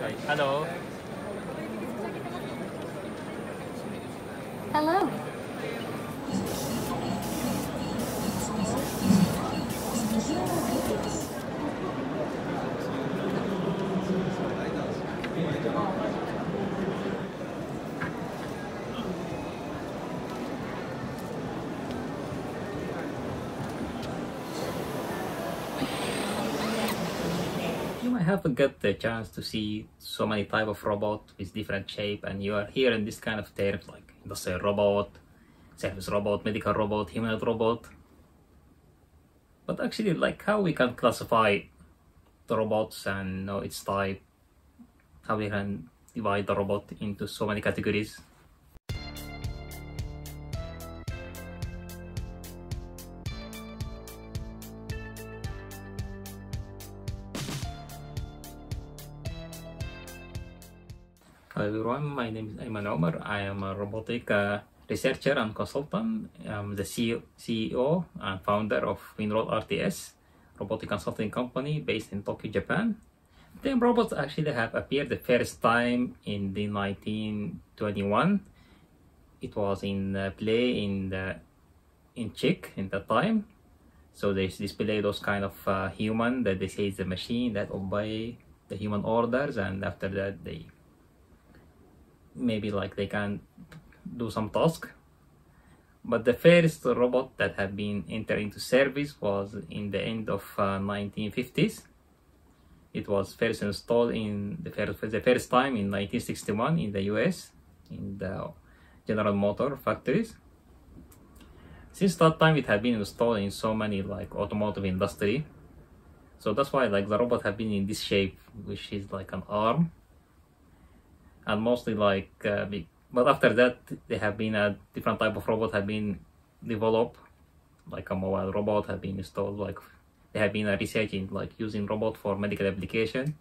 Hello. Hello. You haven't got the uh, chance to see so many type of robot with different shape and you are here in this kind of terms like industrial robot, service robot, medical robot, humanoid robot. But actually like how we can classify the robots and know its type, how we can divide the robot into so many categories. Hello everyone, my name is Ayman Omar. I am a robotic uh, researcher and consultant. I'm the CEO, CEO and founder of WinRoad RTS, robotic consulting company based in Tokyo, Japan. The robots actually have appeared the first time in the 1921. It was in uh, play in the in Czech in that time. So they display those kind of uh, human that they say is a machine that obey the human orders, and after that they maybe like they can do some task. But the first robot that had been entered into service was in the end of uh, 1950s it was first installed in the first, the first time in 1961 in the US in the General Motor factories. Since that time it had been installed in so many like automotive industry. So that's why like the robot have been in this shape which is like an arm and mostly like uh, but after that there have been a different type of robot have been developed like a mobile robot have been installed like there have been a research in like using robot for medical application.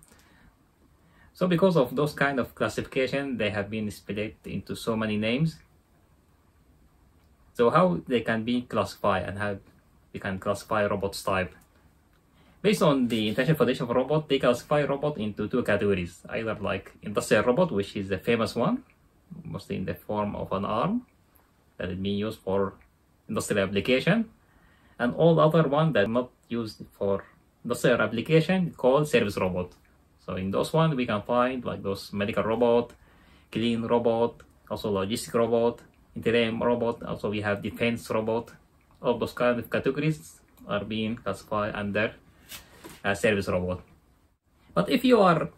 So because of those kind of classification they have been split into so many names. So how they can be classified and how we can classify robots type Based on the International Foundation for Robot, they classify robot into two categories, either like industrial robot, which is the famous one, mostly in the form of an arm that is being used for industrial application, and all other one that not used for industrial application called service robot. So in those one, we can find like those medical robot, clean robot, also logistic robot, interim robot, also we have defense robot. All those kind of categories are being classified under uh, service robot. But if you are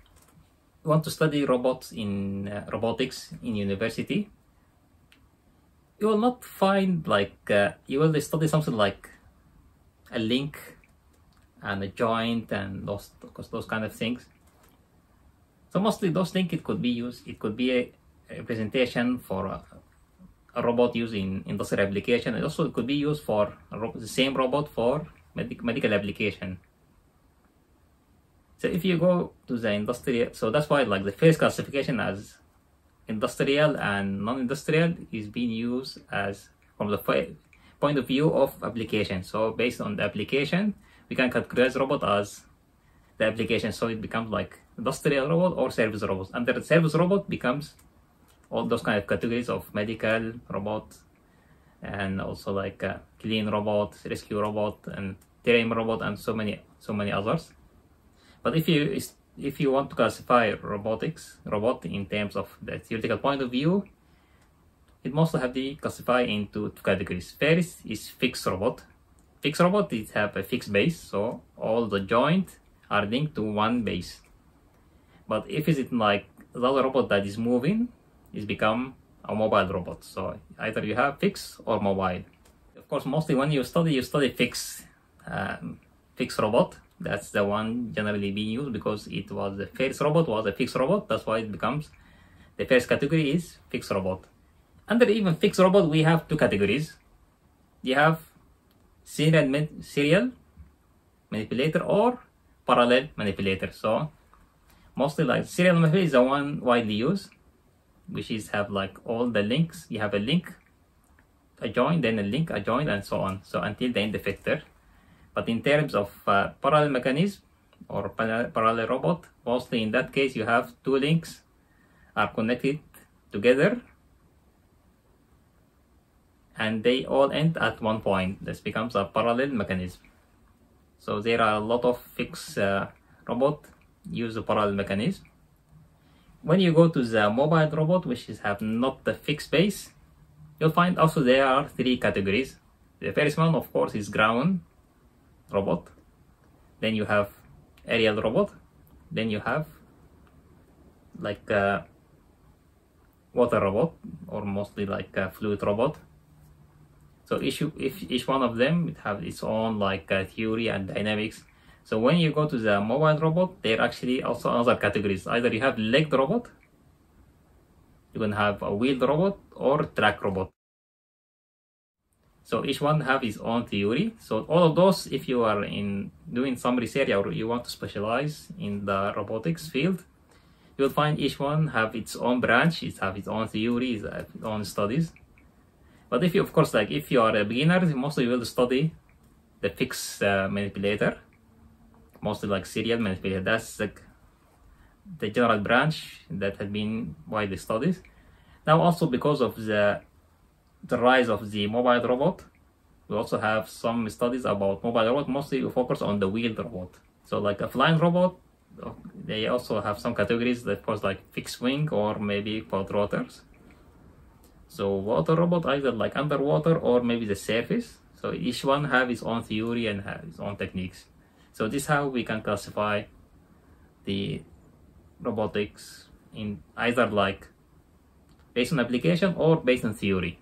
want to study robots in uh, robotics in university, you will not find like uh, you will study something like a link and a joint and those those kind of things. So mostly those things it could be used. It could be a, a presentation for a, a, robot used in industrial application. It also could be used for the same robot for medic medical application. So if you go to the industrial, so that's why like the first classification as industrial and non-industrial is being used as from the point of view of application. So based on the application, we can categorize robot as the application. So it becomes like industrial robot or service robot. Under the service robot becomes all those kind of categories of medical robot and also like uh, clean robot, rescue robot, and terrain robot, and so many so many others. But if you if you want to classify robotics, robot in terms of the theoretical point of view, it mostly have to classify into two categories. First is fixed robot. Fixed robot is have a fixed base, so all the joint are linked to one base. But if it's like the other robot that is moving, is become a mobile robot. So either you have fixed or mobile. Of course, mostly when you study, you study fixed um, fixed robot that's the one generally being used because it was the first robot was a fixed robot. That's why it becomes the first category is fixed robot. Under even fixed robot we have two categories. You have serial, serial manipulator or parallel manipulator. So mostly like serial manipulator is the one widely used which is have like all the links. You have a link a join then a link a join and so on. So until the end effector but in terms of uh, parallel mechanism, or parallel robot. Mostly in that case, you have two links are connected together and they all end at one point. This becomes a parallel mechanism. So there are a lot of fixed uh, robot use a parallel mechanism. When you go to the mobile robot, which is have not the fixed base, you'll find also there are three categories. The first one, of course, is ground robot. Then you have aerial robot. Then you have like a water robot or mostly like a fluid robot so each, each one of them it have its own like uh, theory and dynamics. So when you go to the mobile robot, there are actually also other categories. Either you have legged robot, you can have a wheeled robot or track robot. So each one have its own theory. So all of those, if you are in doing some research or you want to specialize in the robotics field, you'll find each one have its own branch, it have its own theories, its own studies. But if you, of course, like if you are a beginner, mostly you will study the fixed uh, manipulator, mostly like serial manipulator. That's like the general branch that has been widely studied. Now also because of the the rise of the mobile robot, we also have some studies about mobile robot, mostly we focus on the wheeled robot. So like a flying robot, they also have some categories that was like fixed wing or maybe quadrotors. So water robot either like underwater or maybe the surface. So each one have its own theory and have its own techniques. So this is how we can classify the robotics in either like based on application or based on theory.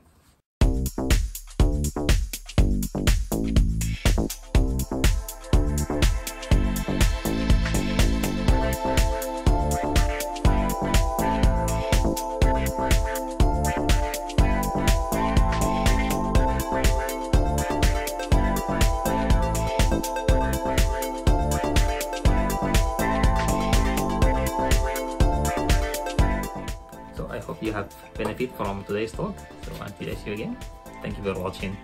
have benefit from today's talk. So until I see you again, thank you for watching.